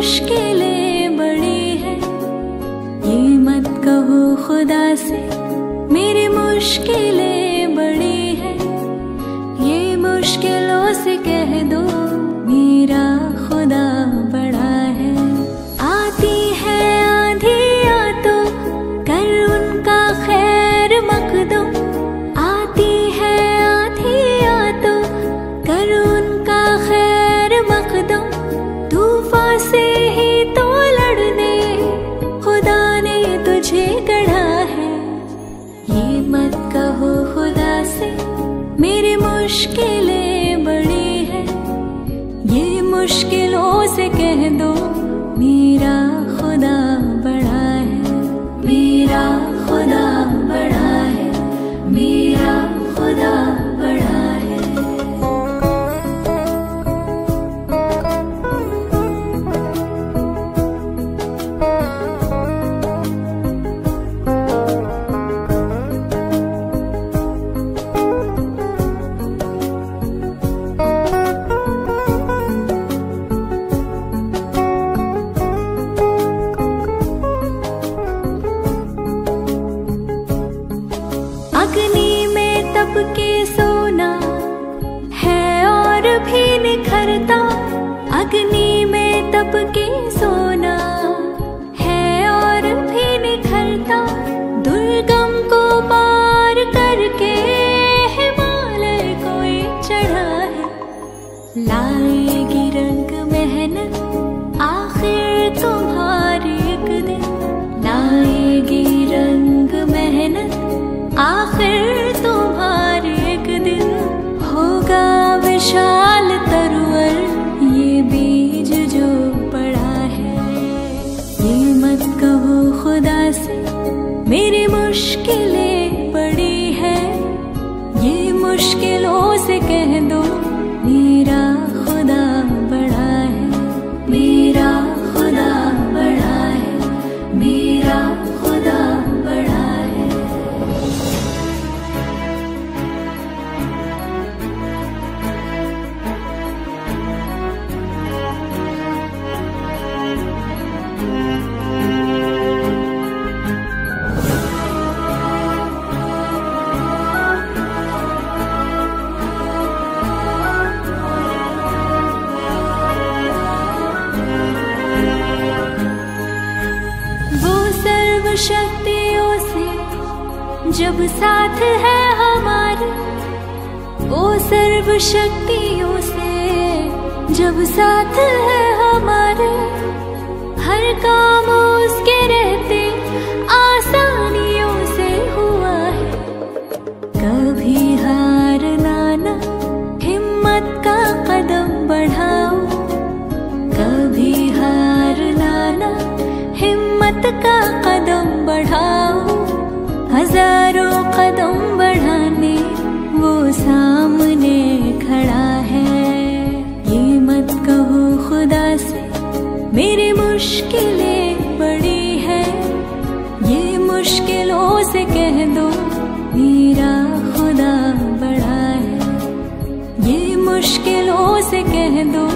मुश्किलें बड़ी है। ये मत कहो खुदा से, मेरी मुश्किलें बड़ी है। ये मुश्किलों से कह मुश्किलों से कह दो मेरा दिन लाएगी रंग मेहनत। आखिर दिन होगा विशाल ये बीज जो पड़ा है कहो खुदा से, मेरी मुश्किलें शक्तियों से जब साथ है हमारे, वो सर्व शक्तियों से जब साथ है हमारे, हर काम उसके रहते आसानियों से हुआ है। कभी हार नाना हिम्मत का कदम बढ़ाओ। कभी हार लाना हिम्मत का कदम बढ़ाओ, हज़ारों कदम बढ़ाने वो सामने खड़ा है। ये मत कहो खुदा से, मेरी मुश्किलें बड़ी है। ये मुश्किलों से कह दो, मेरा खुदा बड़ा है। ये मुश्किलों से कह दो